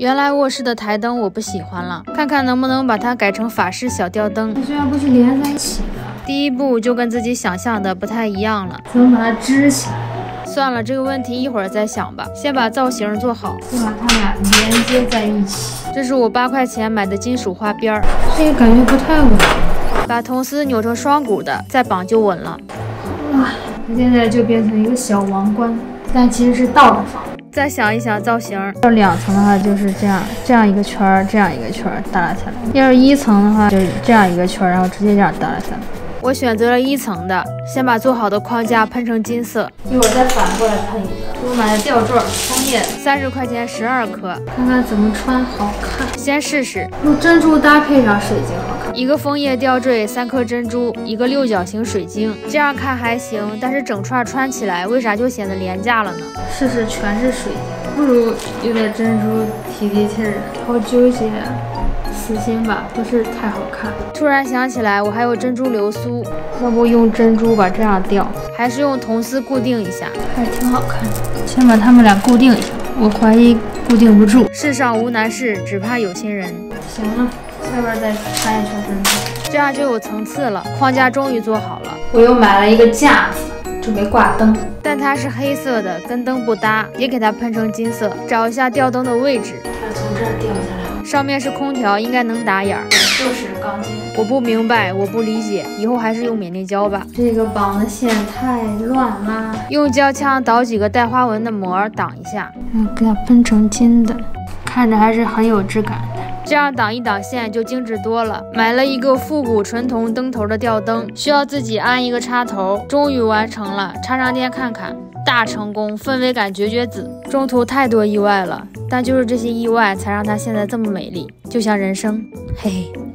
原来卧室的台灯我不喜欢了，看看能不能把它改成法式小吊灯。这样不是连在一起的？第一步就跟自己想象的不太一样了，怎么把它支起来？算了，这个问题一会儿再想吧，先把造型做好，先把它俩连接在一起。这是我八块钱买的金属花边儿，这个感觉不太稳。把铜丝扭成双股的，再绑就稳了。哇，它现在就变成一个小王冠，但其实是倒着放。再想一想造型，要两层的话就是这样，这样一个圈儿，这样一个圈儿耷拉下来；要是一层的话，就是这样一个圈儿，然后直接这样耷拉下来。我选择了一层的，先把做好的框架喷成金色，一会儿再反过来喷一个。我买的吊坠，枫叶，三十块钱十二颗，看看怎么穿好看。先试试，用珍珠搭配上水晶。一个枫叶吊坠，三颗珍珠，一个六角形水晶，这样看还行，但是整串穿起来为啥就显得廉价了呢？试试全是水晶，不如有点珍珠提提气儿。好纠结。死心吧，不是太好看。突然想起来，我还有珍珠流苏，要不用珍珠吧这样吊，还是用铜丝固定一下，还挺好看的。先把它们俩固定一下，我怀疑固定不住。世上无难事，只怕有心人。行了，下边再穿一圈珍珠，这样就有层次了。框架终于做好了，我又买了一个架子，准备挂灯，但它是黑色的，跟灯不搭，也给它喷成金色。找一下吊灯的位置，它从这儿掉下来。上面是空调，应该能打眼儿。就是钢筋，我不明白，我不理解，以后还是用缅定胶吧。这个绑的线太乱啦，用胶枪捣几个带花纹的膜挡一下，然后给它喷成金的，看着还是很有质感的。这样挡一挡线就精致多了。买了一个复古纯铜灯头的吊灯，需要自己安一个插头。终于完成了，插上电看看，大成功，氛围感绝绝子。中途太多意外了。但就是这些意外，才让它现在这么美丽，就像人生，嘿嘿。